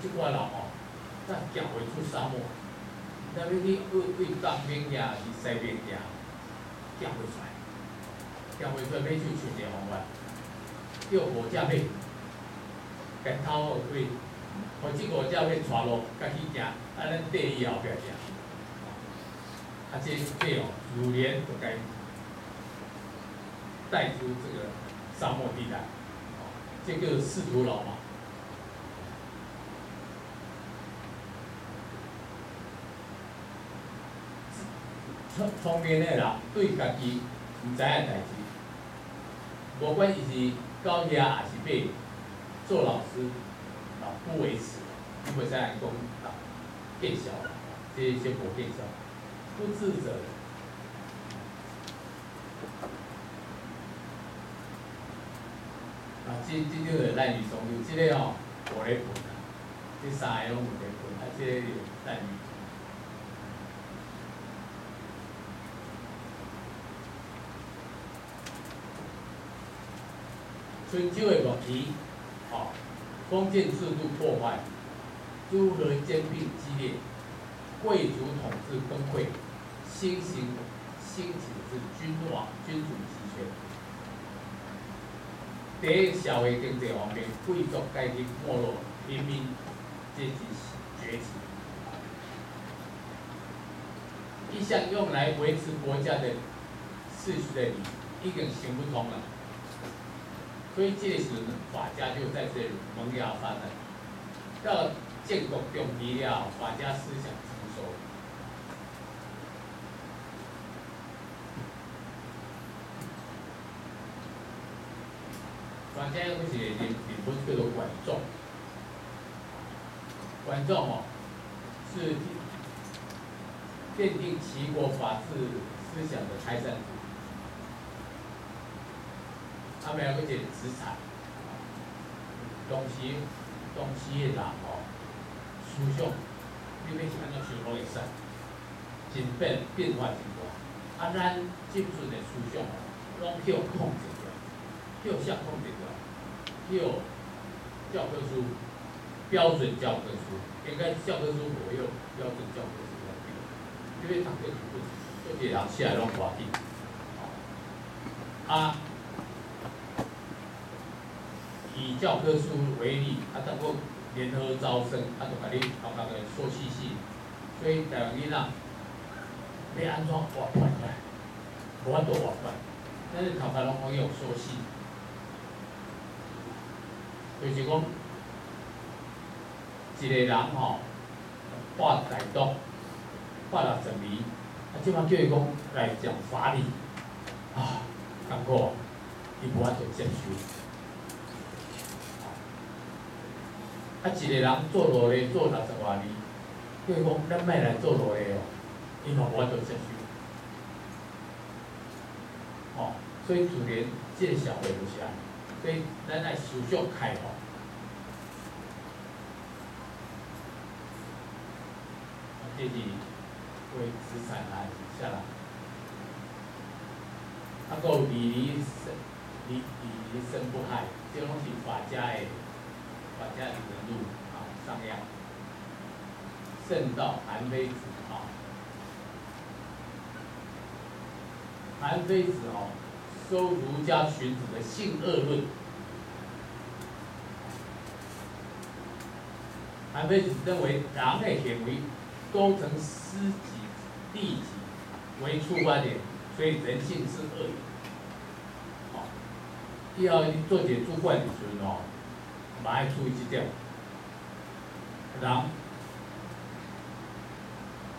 即寡人吼，咱行袂出沙漠，咱要去为为东边行，是西边行，行袂出来，行袂出来，要去寻个方法，叫五只马，甲头后尾，互即五只马带路，家己行，啊，咱缀伊后壁行。啊，这这哦，乳联就该带出这个沙漠地带，哦，这个仕途老马。聪聪明的。人对家己毋知影代志，无管伊是到遐还是要做老师，啊，不为耻，伊袂使讲啊见笑，这些无见笑，不智者。啊，即即种个烂语中有即个吼，无咧分啊，即三个拢无咧分，啊，即个烂语。春秋的末期，哦，封建制度破坏，诸侯兼并激烈，贵族统治崩溃，新型兴起的是君王君主集权。第一社会经济方面，贵族阶级没落，平民阶级崛起。一项用来维持国家的秩序的理，已经行不通了。所以这时法家就在这里萌芽发展。到建国中期了，法家思想成熟。法家有些也也不是叫做管仲，管仲哦是奠定齐国法治思想的开山祖。他们还个一个资产，东西东西的人吼，思想，你要是安怎想拢会使，真变变化真大。啊，咱即阵的思想吼，拢叫控制着，叫啥控制着？叫教科书，标准教科书，应该教科书左右，标准教科书来对。因为读这部分，做一人写来拢滑稽。啊。以教科书为例，啊，通过联合招生，啊，就甲你头壳个说细细，所以台湾囡仔要安怎活快快，无法度活快，但是头壳拢可以用说细，就是讲一个人吼，画大毒，画六十年，啊，即摆叫伊讲来讲法理，啊，感觉伊无法度接受。啊，一个人做落嚟做六十外年，叫伊讲咱莫来做落嚟哦，伊嘛无法度接受。哦，所以自然即个社会就是安尼，所以咱爱思想开放。这是为资产来下来。啊，个礼仪生，礼礼仪生不害，即拢是法家诶。把家的人物啊，上样，圣道韩非子啊，韩非子哦，收儒家荀子的性恶论。韩非子认为人的行为都从私己利己为出发点，所以人性是恶的。好，要做点主观的时候哦。嘛爱注意即点，人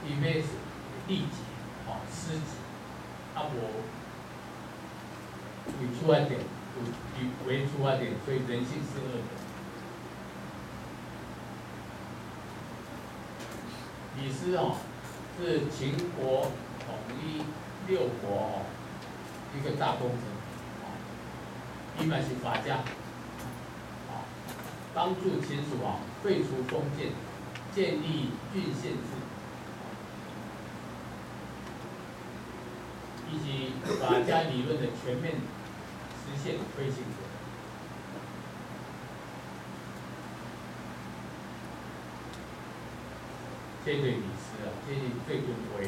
伊要利己，吼，私己，啊无为出发点，为为出发点，所以人性是恶的。李斯哦，是秦国统一六国哦，一个大功臣，伊嘛是法家。帮助秦始皇废除封建，建立郡县制，以及法家理论的全面实现推行者。这类理事啊，这是最尊贵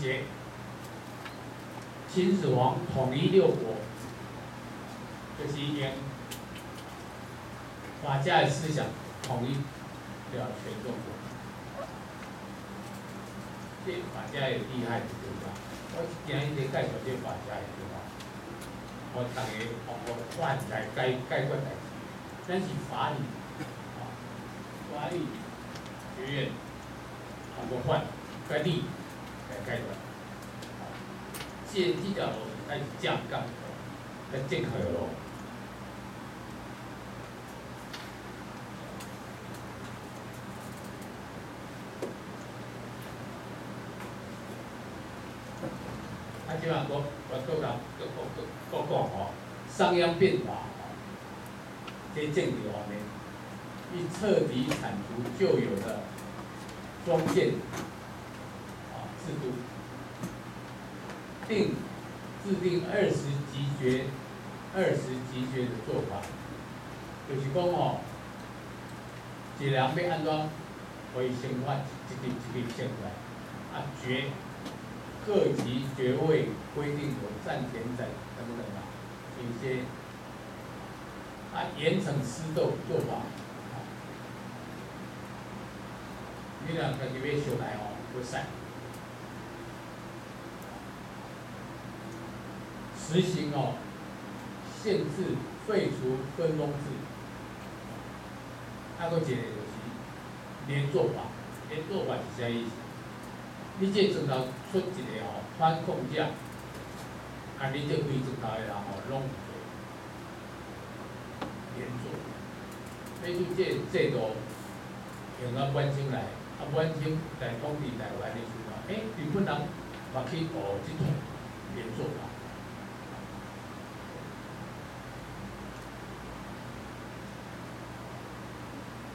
啊。总结，秦始皇统一六国，就是已经法家的思想统一了全中国。这法家也厉害的地方，我今日在介绍这法家的地方，我大家通过法来解解决代志，咱是法理，啊，法理学院通过法解理。阶段，借这条路开始降杠，来正确的路。啊，即嘛，我我各人各各各各讲吼，商鞅变法吼，在政治方面，以彻底铲除旧有的封建。制度。定制定二十级决二十级决的做法，就是讲哦，一人要安怎可以生发，一个一个生出来，啊爵各级爵位规定有占田仔等等啊，一些啊严惩私斗做法，你俩家己要修来哦，不善。实行哦，限制废除分封制，啊，个一个就是连坐法，连坐法是啥意思？你这阵头出一个哦反控价，啊，你这规阵头的人哦拢连坐，所以这制度用啊满清来，啊满清在统治台湾的时候，诶，日本人嘛去学这种连坐法。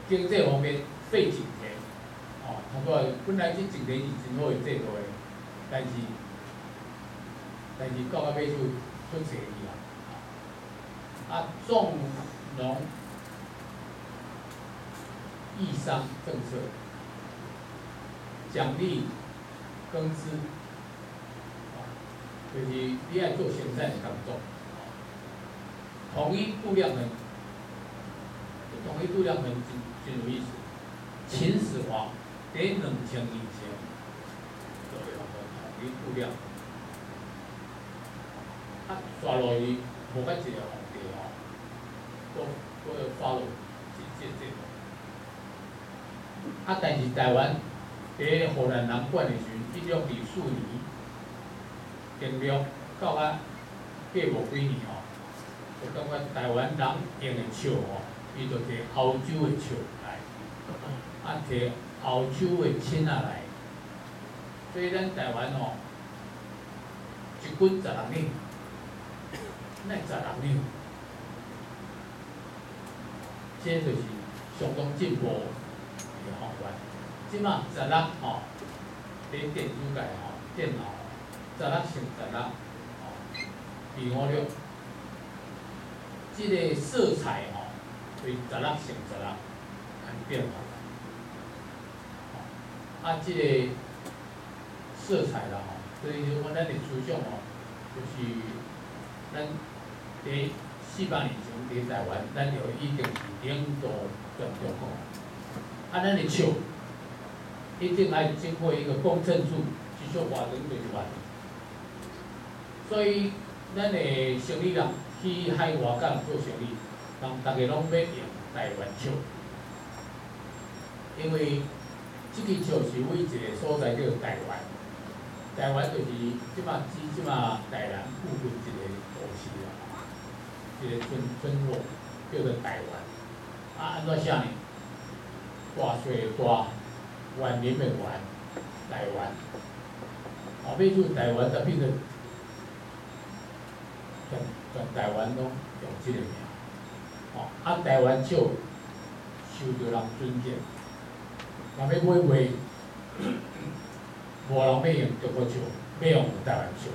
经济方面废井田，哦，通过本来这井田是真好个制度的，但是但是到尾尾就出错去啊！啊，重农抑商政策，奖励耕织，啊，就是你爱做生产的工作，统一度量衡，统一度量衡是。真有意思，秦始皇在两千年前就有个统一度量，啊，刷落去无甲一个皇帝吼，都都要发落这这这啊，但是台湾在荷兰人。管的时阵，一六二四年，建立到啊过无几年吼，就感觉台湾人。用的笑吼，伊就摕欧洲的笑。啊，摕欧洲的钱仔来，所以咱台湾吼，一军十六年，那十六年，这就是相当进步的方法。即马十六吼，伫电子界吼，电脑十六乘十六，吼，二五六，即个色彩，十六乘十六，看变化。啊，即个色彩啦吼，所以就讲咱的思想吼，就是咱伫四百年前伫台湾，咱就已经是领导全中国。啊，咱的笑一定爱经过一个公证处去做化妆就是完。所以咱的生意人去海外港做生意，人逐个拢要用台湾笑，因为。即个就是为一个所在叫台湾，台湾就是即马指即马台南附近一个都市啊，一个村村落叫做台湾。啊，安怎写呢？大水大，万民的万，台湾。后尾就台湾就变成全全台湾拢用即个名。啊，台湾酒受到人尊敬。若要买话，无人要用中国酒，要用台湾酒。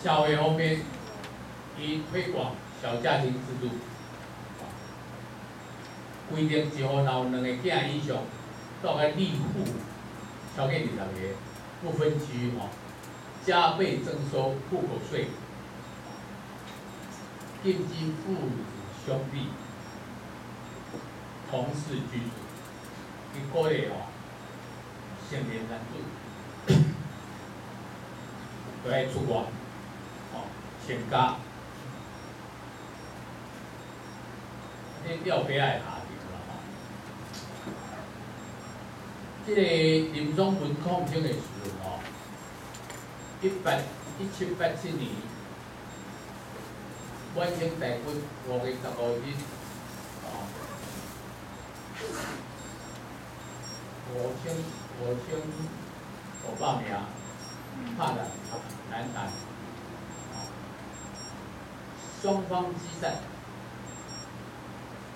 社会方面，伊推广小家庭制度。规定一户若有两个囝以上，到个立户超过二十个，不分区吼，加倍征收户口税，禁止父子兄弟同室居住，伊鼓励吼，成年男子都爱出国。全家，迄吊牌爱下着啦吼。即个林宗文抗争的时阵吼，一八一七八七年，满清大军五月十五日，吼，五千五千五百名拍了南南。双方激战，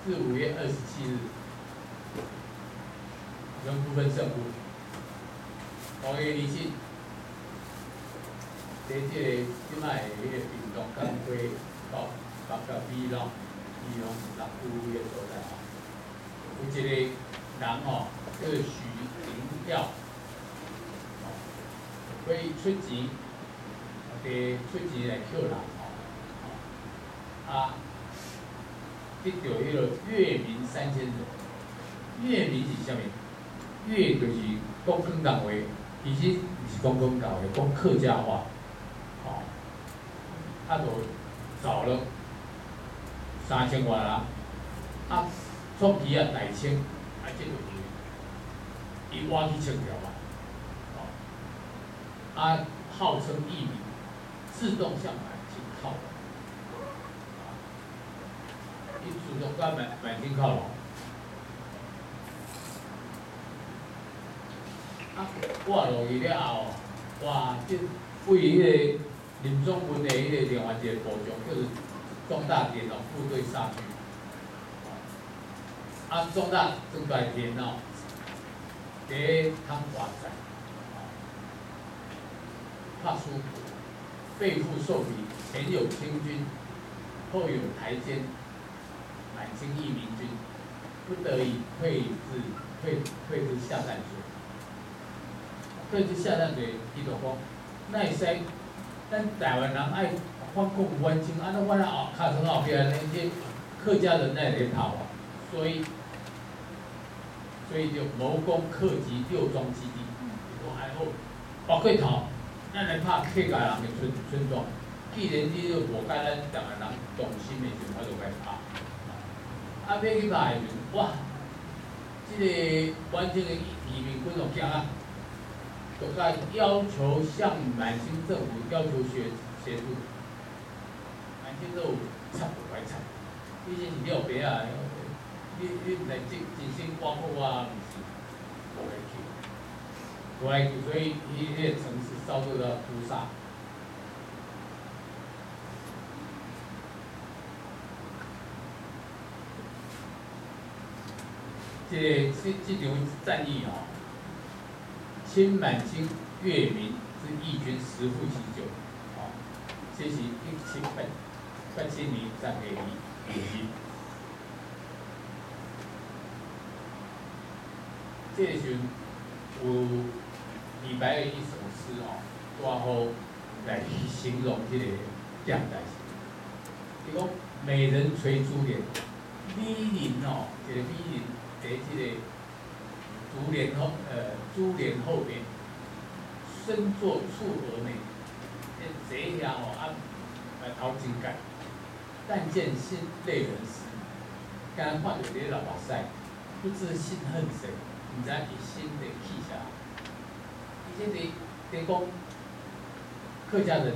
至五月二十七日，仍不分胜负。五月二七，在即个即摆迄个运动刚过到北角比拢比拢六区个所在吼，有一个人吼叫许林耀，会出钱，给出钱来扣人吼。啊，得到迄个粤民三千人，粤民是啥物？粤就是讲广东话，其实毋是讲广东话，讲客家话，吼，啊，就找了三千外人，啊，初期啊大清，啊，即个伊挖去清条啊，啊，号称义民，自动向南京靠。伊自动甲满满清靠拢，啊，我落去了后，哇，即为迄个林宗文的迄个另外一个部长，就是庄大田哦，部队杀去，啊，庄大庄大田哦，伫汤华仔，拍输，背负受敌，前有清军，后有台监。满清义民军不得已退至退退至下淡水，退至下淡水，伊就讲，那会使咱台湾人爱反共反清，安尼我咧后卡层后壁那些客家人在咧跑啊，所以所以就谋攻客籍六庄基地，我还好包括头，咱来拍客家人的村村庄，既然你就无甲咱台湾人动心的时，我就该拍。啊，要去拍时，哇！即个完整的移民军哦，惊啊！就甲要求向满清政府要求协协助，满清政府插不快插，毕竟是了白啊，你你来进进行光复啊，毋是无来去，无来去，所以伊迄个城市遭受到屠杀。这这这场战役哦，清满清粤民之义军十负其九，哦，这是一七八八七年战的义军。这时有李白的一首诗哦，多好来形容这个将代时。伊讲美人垂珠帘，美人哦，这个美人。在即个竹帘后，呃，珠帘后边，身坐蹙蛾眉，这这下哦，啊，来头真干，但见心泪人湿，刚看到这个老目屎，不知心恨谁，毋知伊心在气啥。伊这伫伫讲客家人，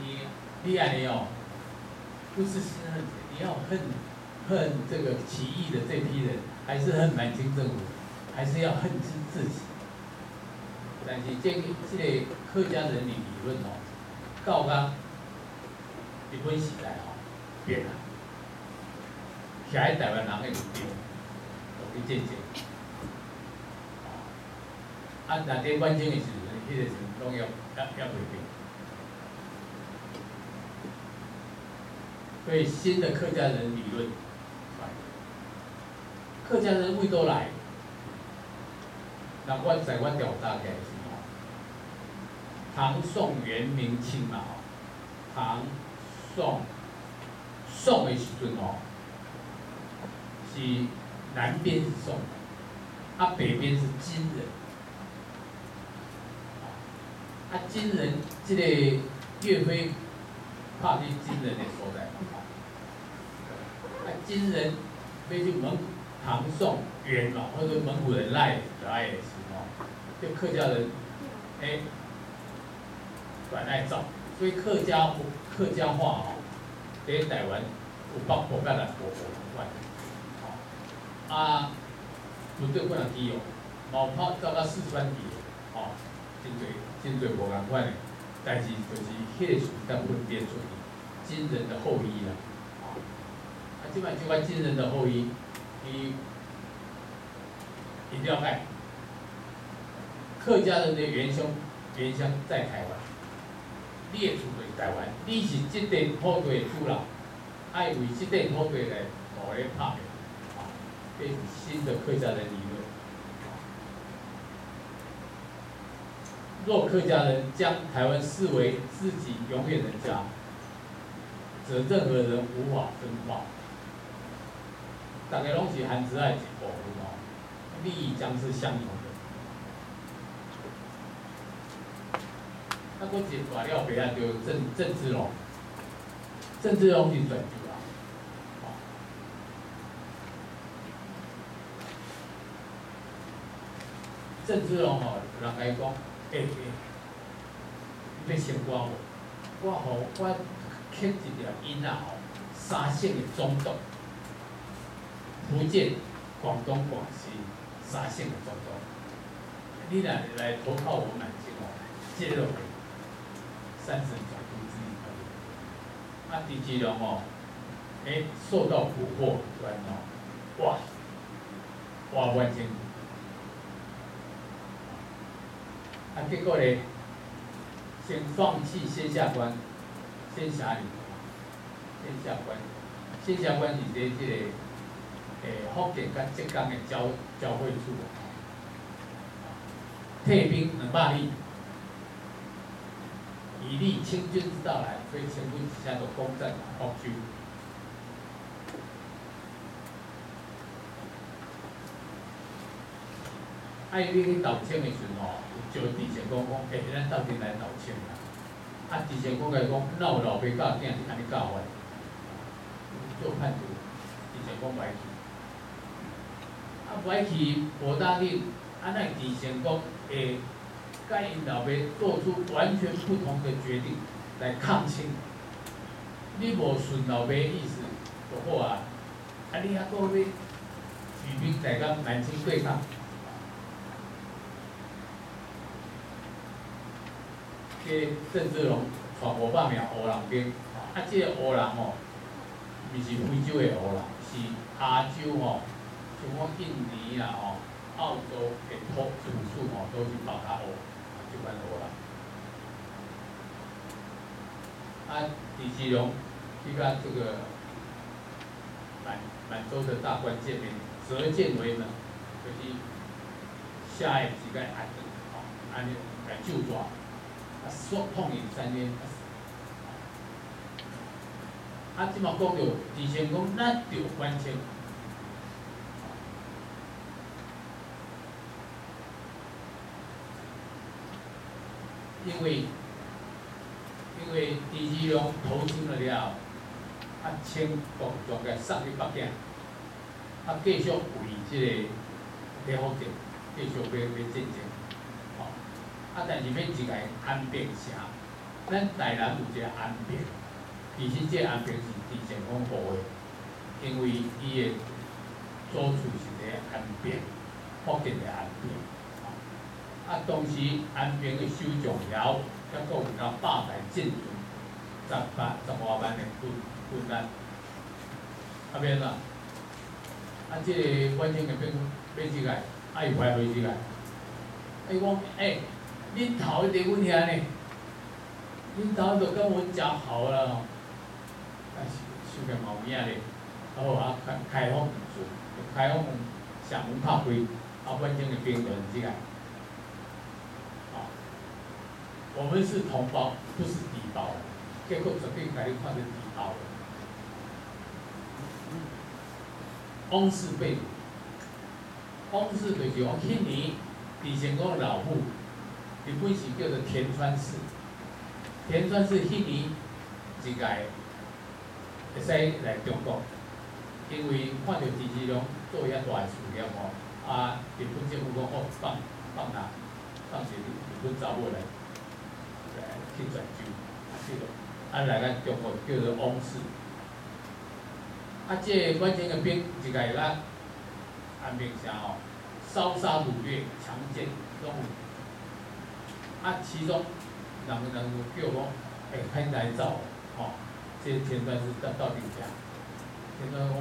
你你安尼哦，不是心恨谁，你要恨。恨这个起义的这批人，还是恨满清政府，还是要恨自自己。但是这个这个客家人的理论哦，到刚日本时代哦变了，在台湾人的目标，有去见解。啊，那在关键的时阵，迄个时拢要要要袂变。所以新的客家人理论，客家人为都来，那我在我调查起来是吼，唐宋元明清嘛吼，唐宋宋的时阵吼，是南边是宋，啊北边是金人，啊金人这个岳飞拍去金人的所在。啊，金人飞去蒙古唐宋元嘛，或者蒙古人来就爱是吼，就客家人哎，管爱走，所以客家客家话哦，在台湾有北部甲南部无同款，吼啊，不对不能低哦，毛泡走到四川去，吼，真侪真侪无同款的，但是就是迄个时代分辨出金人的后裔啦。基本就关金人的后裔，你一定要爱。客家人的元凶原乡在台湾，列出为台湾，你是这块土地的主人，爱为这块土地来努力拍拼，啊，这是新的客家人理论。若客家人将台湾视为自己永远的家，则任何人无法分化。大家拢是汉子爱一部分哦，利益将是相同的。啊，我一大了别啊，就郑郑芝龙，郑芝龙是转就啦，郑芝龙吼，人家讲，哎哎，要先我？我吼，我刻一条音仔吼，三线的中度。福建、广东、广西三线的总统，你俩来投靠我满清哦，接了三省总督之一可以。啊，狄吉龙哦，哎，受到蛊惑，突然哦，哇，哇万千，啊，结果呢，先放弃先下关，先下里，先下关，先下关是在这个。诶，福建甲浙江的交交汇处，退兵两百里，以利清军之到来，所以清军之下都攻占福州。啊，伊去斗清的时阵吼，就狄贤公讲，诶，咱斗阵来斗清啦。啊，狄贤公甲伊讲，那有老爸教囝是安尼教法，做叛徒，狄贤公歹去。啊，不爱去，无答应，啊，那狄贤公会甲因老爸做出完全不同的决定来抗清。你无顺老爸意思就好啊，啊，你还搁要举兵来甲满清对抗？这郑芝龙带五百名乌人兵，啊，这个乌人吼，毋是非洲的乌人，是亚洲吼。像我印尼啊、吼澳洲的土土著吼，都是包他学，就款学啦。啊，李吉龙去甲这个满满洲的大官见面，折剑为盟，就是下一几个案子，吼，安尼来救抓，啊，说痛饮三天，啊，即嘛讲着，李先讲，咱着关清。因为因为狄志龙投降了了，啊，清国将个送去北京，啊，继续为即个李福建继续要要进征，吼，啊，但是要一个安平城，咱台南有一个安平，其实即个安平是狄前方部的，因为伊的祖厝是在安平，福建的安平。啊，当时安平的首长了，才有甲百进驻，十八十外万的军军力，啊免啦，啊，即个关清的兵，兵起来，啊，伊派回去来，伊讲，诶，恁头伫阮遐呢，恁头都跟阮讲好了。吼，但是想个毛影咧，好啊开开放住，开放厦门拍开，啊反正个兵轮即个，啊，我们是同胞，不是敌胞，结果准备甲你看成敌胞了。汪氏被掳，汪氏就是我去年以前讲老母。日本是叫做田川氏，田川氏迄年一届会使来中国，因为看到陈志龙做遐大事业吼，啊，日本政府讲哦放放他，放一日本查某来去泉州，去了，啊来咱中国叫做汪氏，啊，这关键个兵一届啦，安平城吼，烧杀掳掠、强奸拢有。啊，其中人人叫我哎，很来找，吼，这田端是到到底啥？田端讲，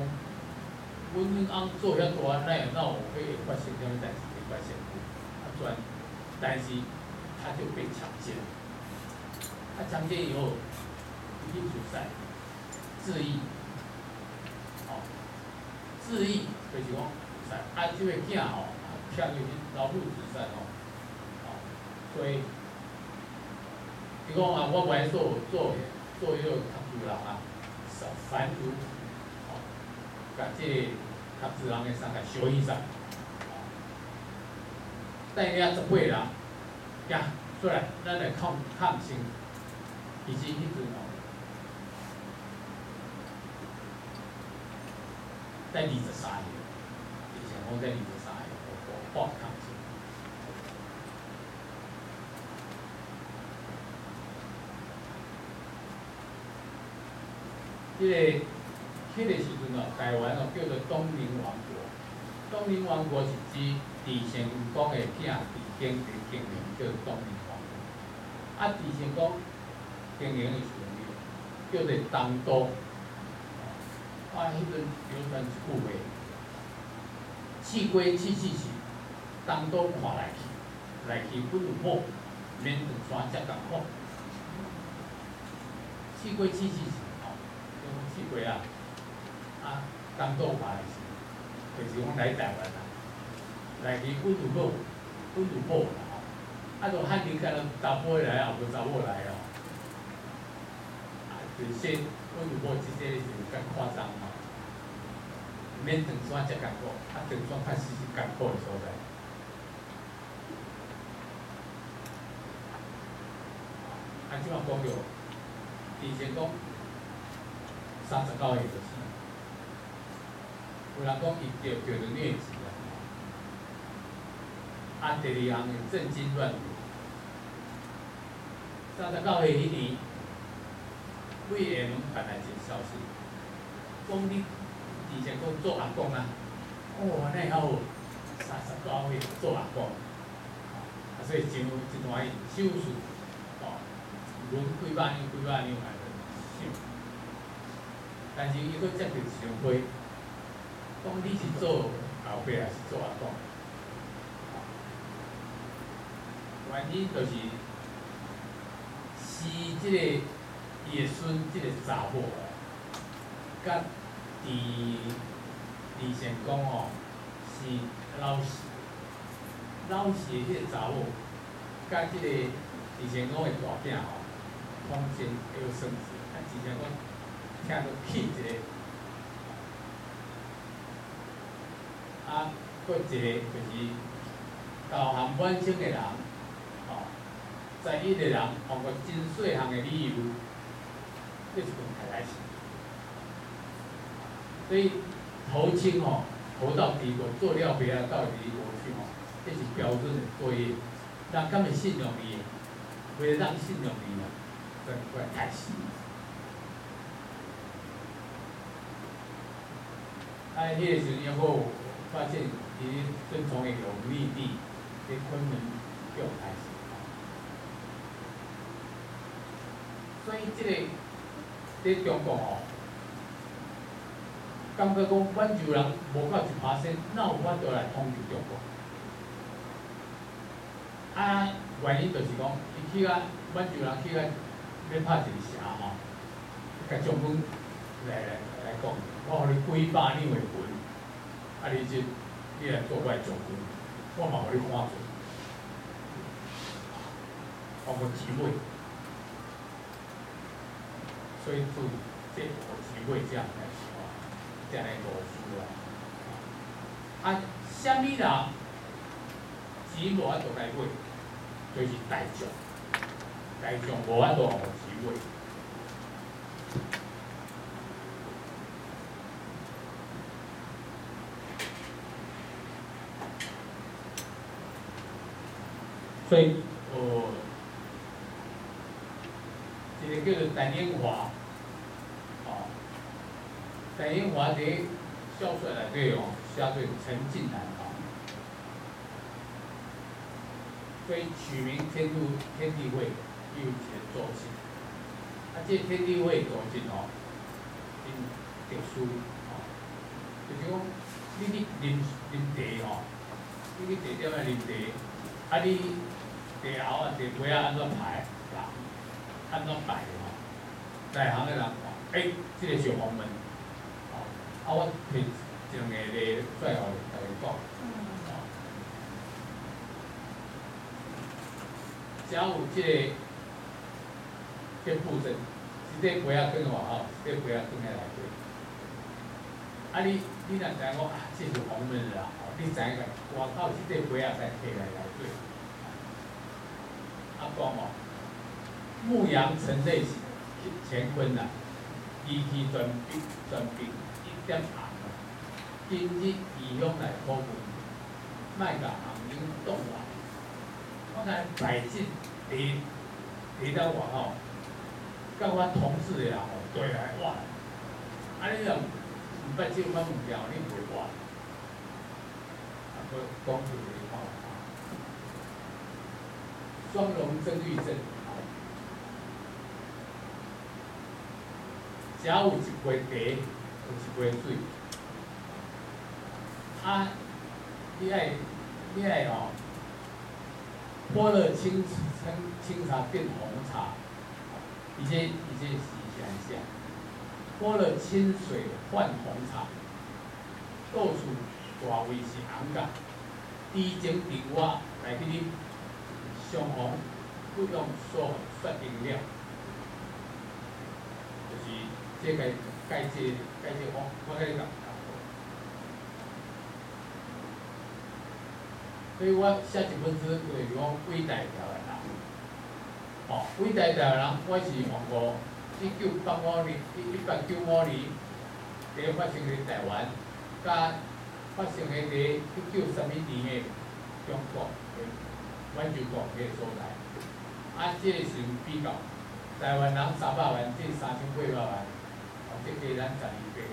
阮翁做遐大，哪有那我会发现这样代志？没发生，啊，转，但是他就被强奸，他强奸以后，一出赛，自缢，哦，自缢就是讲，赛，啊，这个囝吼，跳入去老母自杀吼。所以，伊讲啊，我来做做做迄个读书人啊，凡如，哦，甲即读书人诶三个小医生，带领十八人，呀，出来，咱来抗抗争，以及迄阵哦，在二十三年，以前我在二十三年，我我抗。即个，迄个时阵哦，台湾哦叫做东宁王国。东宁王国是指李成功的囝李经的经营，叫东宁王国。啊，李成功经营的时阵，叫做东都。啊，迄阵流传一句话：气归气气气，东都看来去，来去不如某，免长山才共好。气归气气气。去过啊，啊，当做话是，就是讲来台湾啦，来去温度好，温度好啦吼，啊，就汉人干了查甫来啊，无查某来，啊，就是说温度好，即个是较夸张吼，免长山才艰苦，啊，长山确实是艰苦的所在。啊，即话讲着，以前讲。三十九岁就是，有人讲伊着着着疟疾啊，啊，第二项是震惊乱舞。三十九岁迄年，为厦门传来一个消息，讲你以前讲做阿公啊，哦，那还有三十九岁做阿公，啊，所以真有一段手术，哦，轮几百年、几百年来。但是伊佫接着想开，讲你是做后辈还是做阿公？原因就是是即个伊个孙即个查某啊，甲伫李成功哦是老死，老死迄个查某，甲即个李成功个大囝哦，同生有生子，啊，之前讲。听到气一个，啊，搁一个就是导航完成的人，哦，在一个人包括真细项的理由，这是讲太来事。所以投亲吼，投到底个做了别啊，到底过去吼，这是标准的作业，让他们信任你，为了让信任你呢，这块太细。啊，迄个时阵还好发现，伊正从的有密地，伫昆明叫开始。所以即个伫中国吼，感觉讲阮就人无够一拍身，哪有法度来统治中国？啊，原因就是讲，伊去啊，阮就人去啊，要拍一个城吼，甲将军来来来讲，我互你几百两的军，啊，你即你来做我的将军，我嘛互你看做，包括姊妹，所以注意，这有机会这样来说，这样来读书啊。啊，虾米人钱无法度来买，就是大众，大众无法度互钱买。所以，哦，一个叫做陈英华，陈英华伫小说内底哦。叫做陈近南啊，所以取名天都天地会，又写作起。啊，这天地会作起哦，因读书哦，就是讲你去啉啉茶吼，你去茶店啊啉茶，啊你茶后啊茶杯啊安怎排啦，安怎摆吼？在行的人讲，哎，这个是黄门，哦，啊我平。上个咧最后大家讲，只要有即个个布阵，即个杯仔放外口，即个杯仔放在内底。啊，你你若知影讲啊，这是红门啦，吼，你知影个外口即个杯仔在摕来内底。啊，讲哦，牧羊城内乾坤呐，义气专兵专兵一点红。今日异乡来考问，莫甲红英动来。我看百姓伫伫到外口，甲我同事的人吼对来哇，啊你若毋捌即款物件，你袂话。啊，佫讲出一句话，双龙争玉阵，只有一杯茶，有一杯水。啊，你爱你爱哦，喝了清清清茶变红茶，以前以前是想一下，喝了清水换红茶，倒出大位是红噶，低精低瓦来给你上红，不用说说饮料，就是这个介这介这红，我跟你讲。所以我写一本书，就是讲伟大台湾人。哦，伟大台湾人，我是用过一九八五年、一一八九五年第发生伫台湾，甲发生伫一九三一年的中国的满洲国个所在。啊，即个是比较，台湾人三百万，即三千八百万，哦，即个咱十二倍。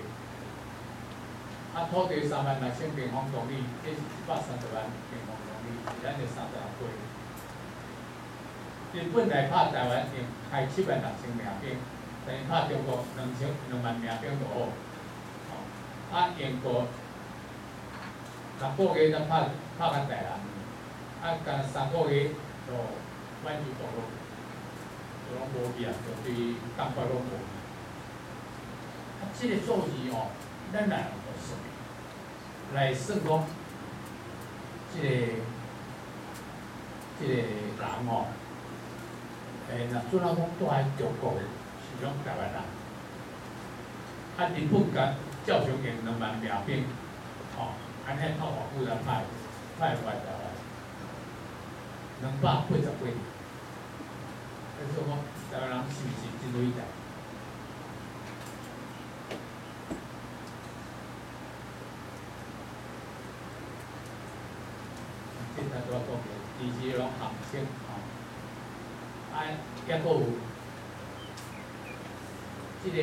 啊，土地三万六千平方公里，即是一百三十万平方。咱就三十倍，日本来拍台湾用开七万六千名兵，等于拍中国两千两万名兵就好。啊，英国六个月才拍拍到台南，啊，干三个月就完全堕落，就拢无去啊，就对感觉拢无。啊，即个数字哦，咱来算，来算讲，即个。即个人。吼，诶，若准啊讲住喺中国诶，是种台湾人，啊，日本甲照常用两万名兵，吼，安尼靠偌久才派派过来台湾，两百八十几，你说讲台湾人。是毋是真伟大？现在都要讲嘅。以及拢航线吼，啊，结果有，即个，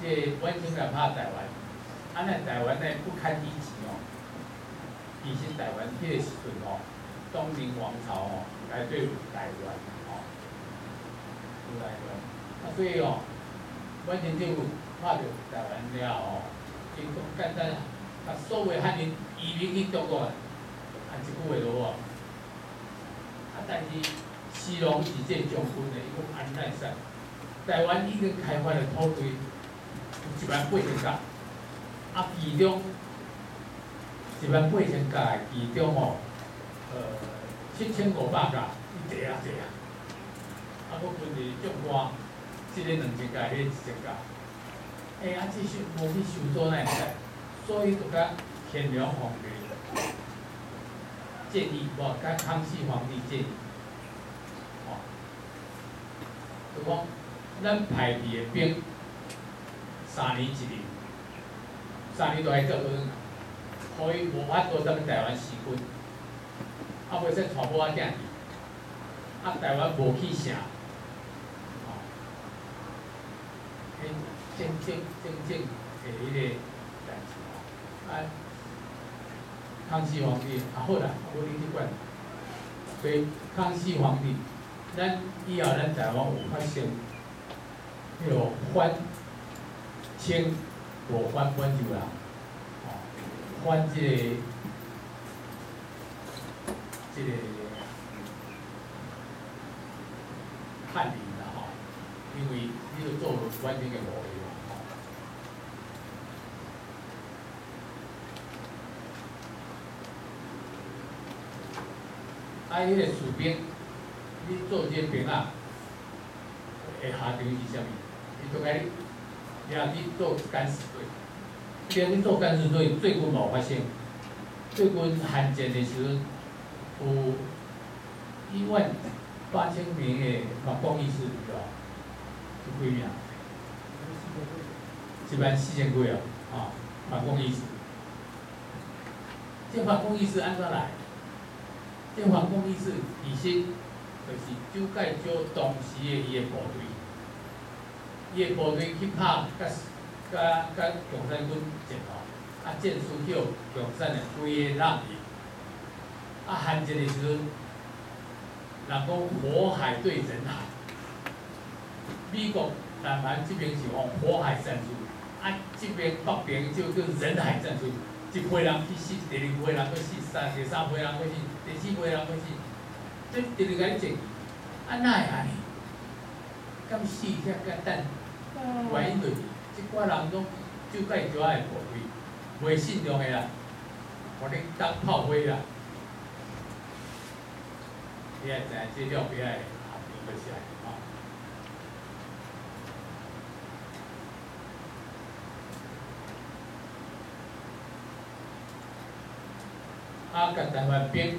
即个阮先来拍台湾，啊，咱台湾呢不堪一击哦。以前台湾迄个时阵吼，东明王朝吼来对付台湾吼，对湾，啊，所以哦，阮先政府拍着台湾了吼，经过简单，把所有汉人移民去中国。啊，一句话落啊，但是西隆是这将军的，伊讲安奈山，台湾已经开发的土地有一万八千甲，啊，其中一万八千甲的其中吼，呃，七千五百甲伊地啊地啊，啊，佫分伫种瓜，即个两千甲，迄一千甲，哎，啊，即收无去收租奈会使，所以就甲天良皇帝建议，无甲康熙皇帝建议。就讲，咱派去的兵，三年一年，三年都爱做好，可以无法度咱台湾死军，啊，袂使传播啊囝去，啊，台湾无去啥，哦，迄正正正正的迄个代志吼，啊，康熙皇帝啊好啦，无你去管，所以康熙皇帝。咱以后咱台湾有发生，迄个反清无反满洲人，哦，反即个即个叛逆啦吼，因为你都做完全个无用吼。啊，迄个士兵。你做这兵啊，会下场是啥物？伊就甲你，掠去做干死队。掠去做干死队，最近无发生。最近汉奸的时阵，有一万八千名的反共义士，是吧？是几名？一万四千几啊！啊，反共义士。这反共义士安怎来？这反共义士以前。就是蒋介石当时的伊的部队，伊的部队去拍甲甲甲共产军战吼，啊战输叫共产的规个人去，啊汉奸的时阵，人讲火海对人海，美国南韩这边是往火海战术，啊这边北边就叫人海战术，一批人去死，第二批人去死，三第三批人去死，第四批人去死。即直直甲你种，啊哪会安尼？咁死遐简单，原因就是即寡人拢就介少爱部队，袂信用诶啦，互你当炮灰啦。你也知影即了边爱合理个起来，吼。啊，甲台湾兵。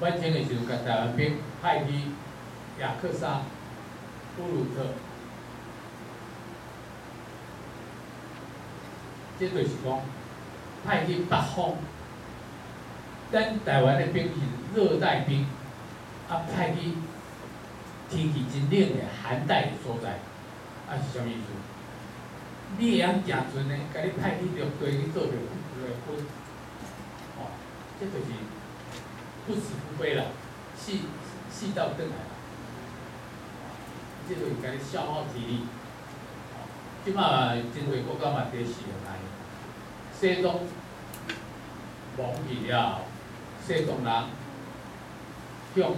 完成的时候，甲台湾兵派去雅克萨、布鲁特，这就是讲派去北方。咱台湾的兵是热带兵，啊派去天气真冷的寒带的所在，啊是啥物意思？你会晓行船的？甲你派去陆地去做着个军，这就是。不死不归了，死死到转来了，即个是甲你消耗体力。即马真侪国家嘛在使用来，西藏亡去了，西藏人向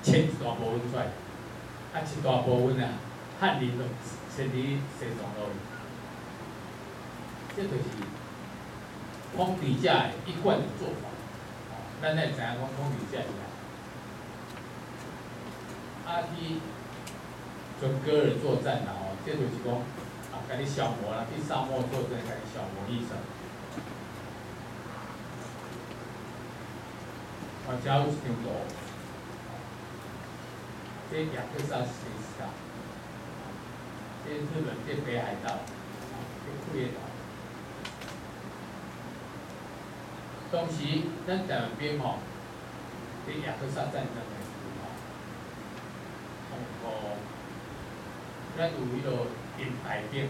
迁一大部分出来，啊一大部分啊汉人都迁伫西藏路。这就是统治者一贯的做法。咱来知影讲讲理解一下，啊去准格尔作战啦吼，这就是讲啊，甲你消磨啦，去沙漠作战，甲你消磨意思。啊，加入挺多，这两个啥谁知道？这日本这北海道，这库页岛。当时咱台湾兵吼，伫亚克萨战争诶时阵吼，通咱有迄个银牌兵，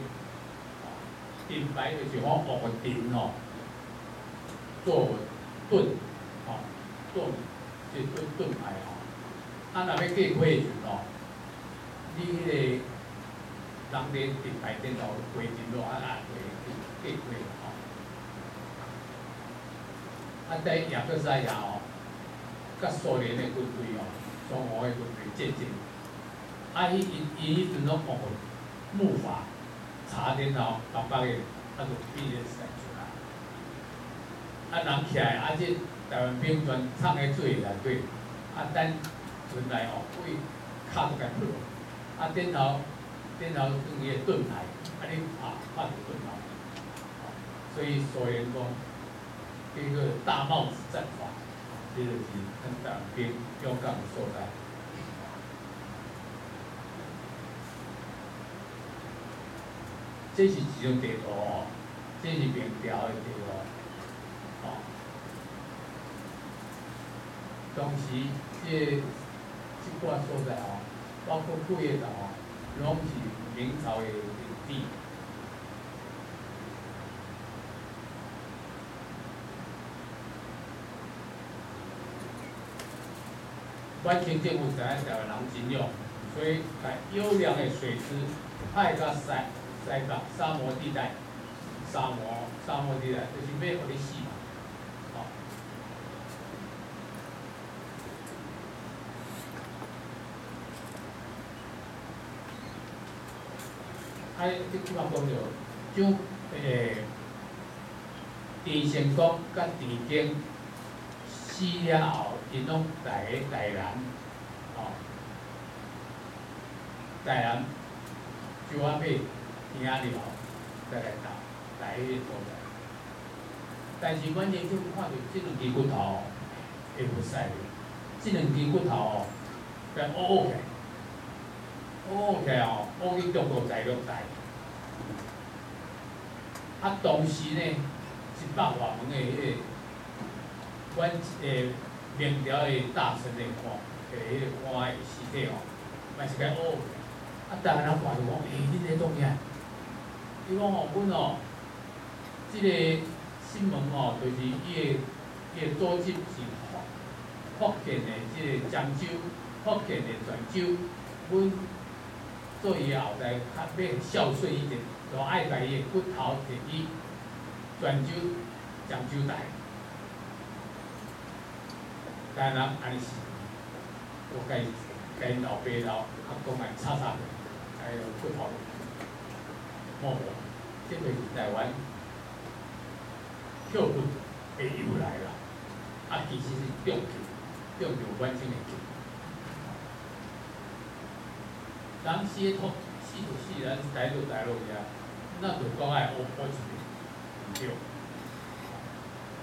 银牌就是讲乌个盾吼，做盾，吼，盾即盾盾牌吼。啊，若要过火诶时阵吼，你迄个人伫银牌顶头过真热啊啊过过火。啊，在亚克萨亚哦，甲苏联的军队哦，双湖诶文明见证。啊，伊伊伊迄阵拢学木法，茶点后，白白诶，啊，就变咧生出来。啊，人起来，啊，即台湾兵全藏喺水内底，啊，等船来哦，为卡都甲破，啊，点头点头用伊诶盾牌，啊，你拍拍着盾牌，所以所言讲，一个大帽子战法，即就是咱台湾兵勇敢诶所在。这是一张地图哦，这是明朝的地图，哦。当时这这寡所在哦，包括库页岛哦，拢是明朝的领地。完全政府在台湾人真用，所以在优良的水质派甲西。在个沙漠地带，沙漠沙漠地带就是要互你死嘛，哦。啊，即句话讲着，就诶，郑成功甲郑经死了后，因拢在个台南，哦，台南就阿尾。听了再来打，来迄个所在。但是关键就看到即两支骨头会不使哩，即两支骨头哦，该乌乌起，乌乌起哦，乌去中国在落台。啊，当时呢，一百外门的迄个，阮诶明朝的大臣的官，诶迄个官的尸体哦，嘛是该乌。啊，逐个人看着讲，诶，恁这东西。伊讲哦，阮哦，即个新闻哦，就是伊个伊个组织是福福建的即个漳州，福建的泉州，阮做伊后代较要孝顺一点，就爱甲伊个骨头摕去泉州、漳州台，但人安尼是，我甲伊甲因老爸老阿公来吵吵，还有骨头。哦，即个是台湾票本会由来啦，啊，其实是中票，中票完整的票。人死诶托，死就死，咱台就台落去啊，那就讲爱乌乌一面，毋对。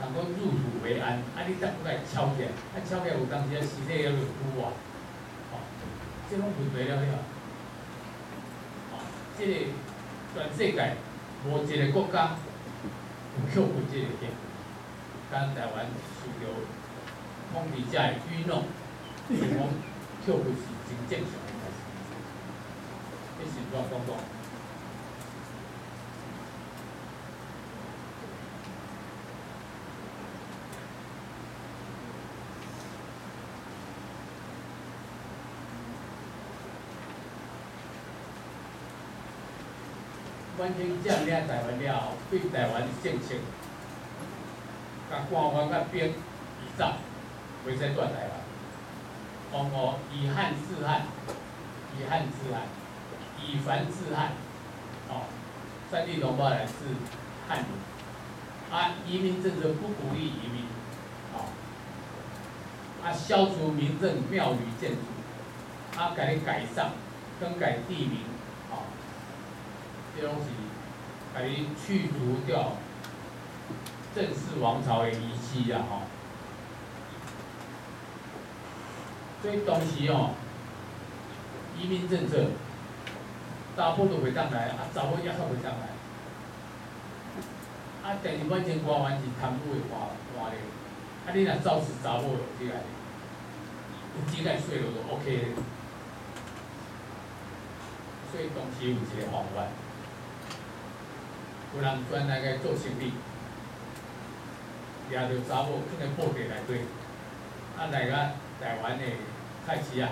人讲入土为安，啊，你再不来敲起来，啊，敲起来有当时啊尸体还落土啊，哦，即拢问题了了，哦，即个。全世界无一个国家有扣分即个点，咱台湾受到统治者的愚弄，是讲扣分是真正常的代志，这是我讲讲。完全占领台湾了后，对台湾的政策，甲官方甲兵移走，袂使断台湾。往后以汉治汉，以汉治汉，以繁治汉，哦，三地同胞来治汉民。啊，移民政策不鼓励移民，哦，啊，消除民政庙宇建筑，啊，改改善，更改地名。这东西，甲伊去除掉郑氏王朝的遗迹啊！吼，所以当时哦，移民政策，查甫都袂当来，啊查某也较袂当来，啊但是反正官员是贪污的官官咧，啊你若走私查某落去来，有几个税落就 OK 的，所以当时有一个方法。有人转来个做生意，掠着查某放在布袋内底，啊来个台湾的菜市啊，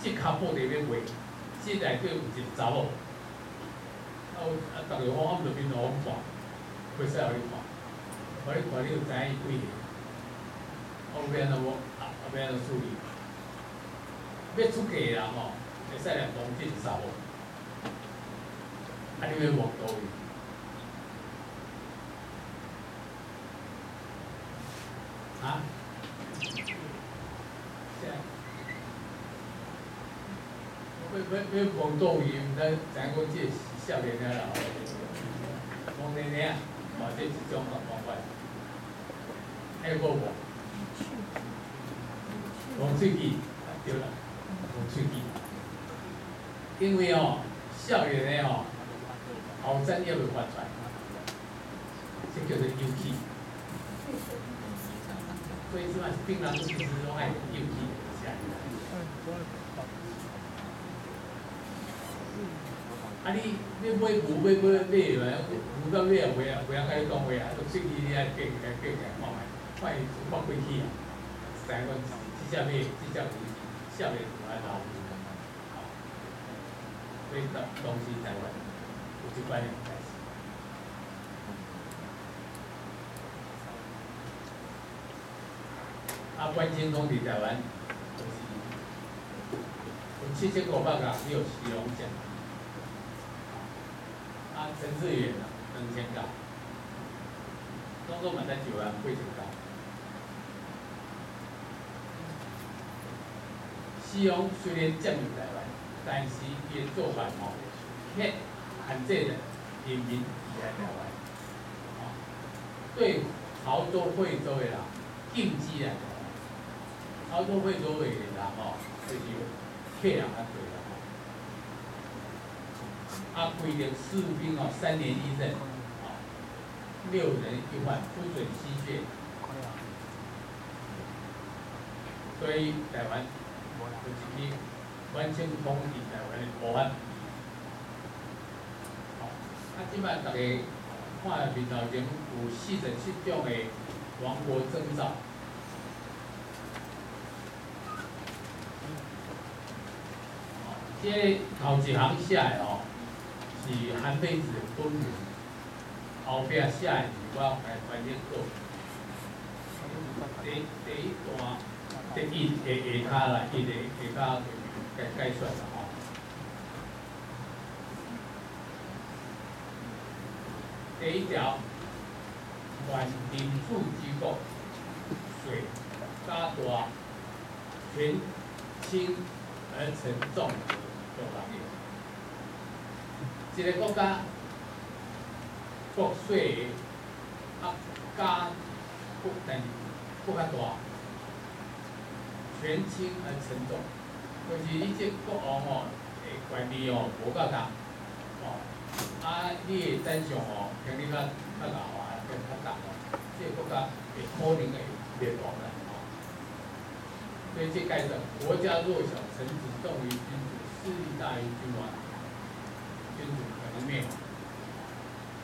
即卡布袋要卖，即内底有一个查某，啊有啊逐个好暗着面互看，袂使互你看，互你看你就知伊几个，后边那无啊要安怎处理？要出嫁人吼，会使来讲进沙无？啊，你要往倒位？啊？要要要往倒位？毋知知影讲即个少年仔啦，往年年啊，哦，这一种方法。还有无？往喙齿，对啦，往喙齿。因为哦，少年的哦。后生也会发出来，这叫做幼气。所以即嘛槟榔，其实拢爱幼气下。啊，你你买牛买买买来，牛到尾啊，尾啊，尾啊，甲你讲话啊，都喙齿你爱变来变来看，看伊发开去啊，三阮即只马，即只牛，少年就爱老牛，所以东西台湾。就关联在一起。啊，关心通伫台湾，就是有七千五百个，只有徐龙奖。啊，陈志远啊，两千个，总共嘛在九万八千个。西龙虽然占领台湾，但是伊做法吼，嘿。很这的人民来台湾，啊，对潮州、惠州的人禁止来台湾。潮州、惠州的人哦，就是客人较多啦。啊，规定士兵哦，三年一任，啊，六人一换，不准吸血。所以台湾就是去完全统一台湾的国安。啊，即摆逐个看面头前有四十七种的王国征兆。即头一行写的哦，是韩非子的本人，后壁写的是我来翻译过。第第一段，第一下下骹啦，一个下骹解解说啦。第一条，环林处机构，水加大，全轻而沉重做行业。一个国家国税啊加不等不较大，全轻而沉重，就是你这国王哦，诶管理哦无够大。啊，你会真相哦，听你较较老啊，变较重哦，即个国家会可能会灭亡的哦。所以即介绍，国家弱小，臣子重于君主，势力大于君王，君主可能灭亡。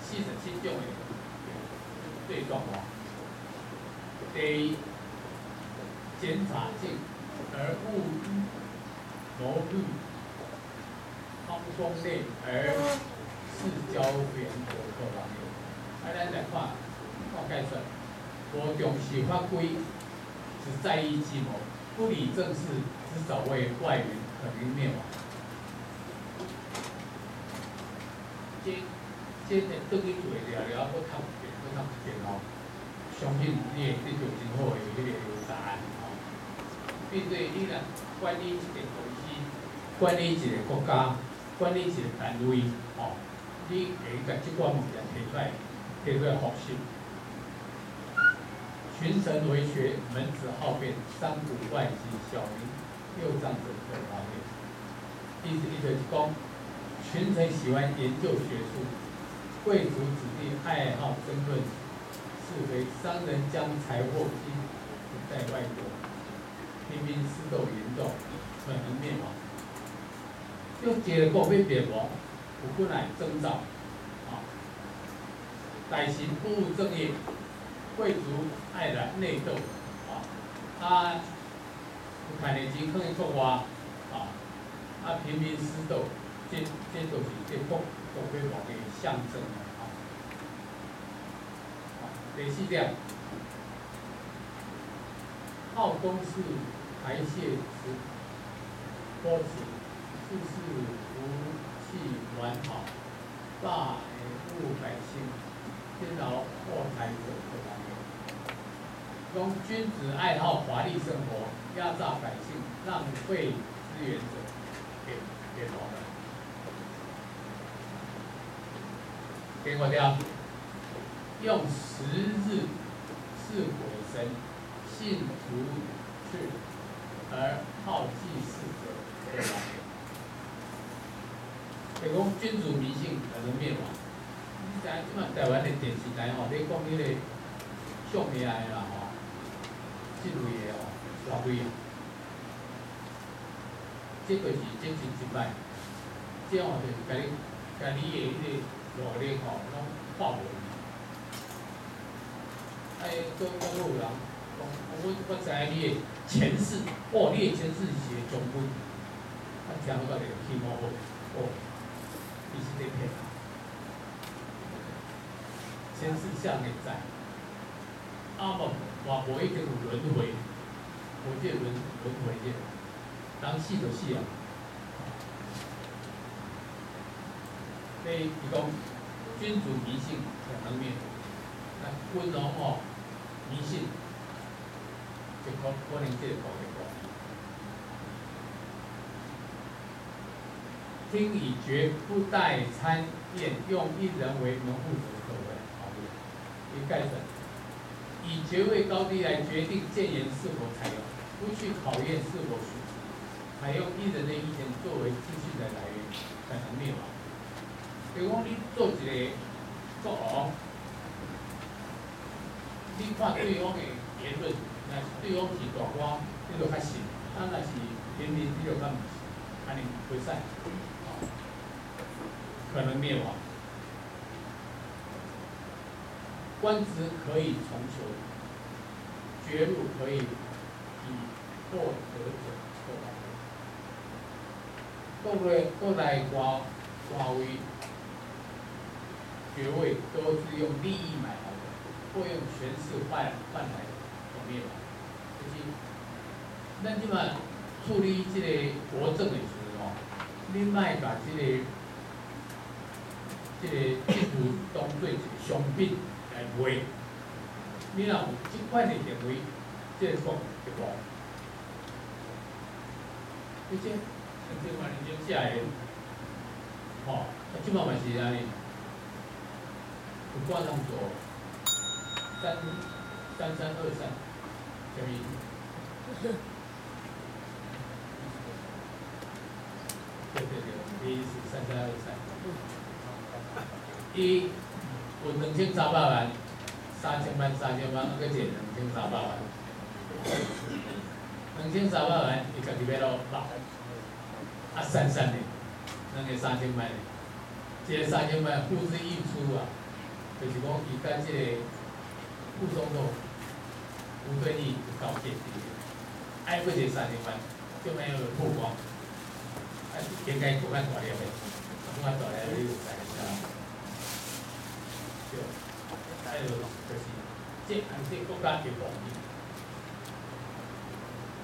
四十七种的对状况，第一，检察性而务谋虑，方锋内而。四交联合作方面，啊，咱来看看介绍，我重视法规，只在意计谋，不理政事，只守卫外援，可能灭亡。这这个对你做了了，我读一遍，我读一遍哦，相信你会得到真好的迄个答案哦。面对你若管理一个公司，管理一个国家，管理一个单位，哦。你会甲即款物件提出来，提出来复习。群臣为学，门子好辩，三古外籍，小民六脏者各方面。意思意思是讲，群臣喜欢研究学术，贵族子弟爱好争论是非，商人将财货积在外国，平民私斗严重，可能灭亡。就结果会灭亡。不乃征兆，啊！百姓不务正业，贵族爱来内斗，啊！他看年钱可以出外，啊！啊，平民私斗，这这都是这国国辉煌的象征啊！第四点，好公事，排泄时多子，事事福气完好，大务百姓，天劳祸财者不难免。中君子爱好华丽生活，压榨百姓，浪费资源者，变变老了。给我掉，用十日是鬼神，信徒去而好祭祀者，可以吗？就讲君主迷信可能灭亡。你知影即摆台湾的电视台吼，你讲迄个上面的啦吼，即类的吼，偌贵啊？即就是真真一摆，即吼就是甲你甲你的迄个努力吼，拢化无去。哎，搁搁有人讲，我我知影你的前世，哦，你的前世是一个将军，啊，听好个个起码好，哦。你是在骗人，前世向内在，啊无话无一定有轮回，无即个轮轮回即个，人死就死啊。你伊讲君主迷信可能灭，那君王哦迷信，就可可能即个搞个搞。听以决不待参宴，用一人为门户者可为。好，一概准。以爵位高低来决定谏言是否采用，不去考验是否属实，采用一人的意见作为资讯的来源，可能灭亡。比如讲，你做一个国王，你看对方的言论，那对方是大官，你就较信；，啊，若是平民，你就较唔信，安尼袂使。可能灭亡，官职可以重求，爵禄可以以获得者获得。各位各来官官位、爵位都是用利益买来的，或用权势换换来的，灭亡。就是，咱即马处理这个国政的时候，你卖把这个。即个政府当做一个商品来卖，你若有即款的行为，即个国就无。而且，像即款人种写的，吼，啊，即摆嘛是安尼，有挂上做三三三二三，什么？对对对，意思三三二三。一有两千三百万，三千万、三千万，搁借两千三百万，两千三百万伊家己要落落，啊，散散的，两个三千万的，即个三千万付之溢出啊，就是讲伊甲即个副总统吴敦义交接的，爱过这三千万，就没有曝光，啊，应该不看大了的，不看大了你就知影。还有就是，这还是国家的防疫。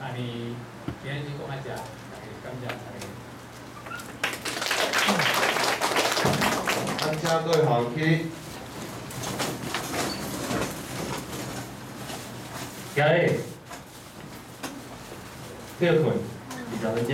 啊，你今日讲一下，感谢大家。感谢各位。校区。嘉义，第二困，二十分钟。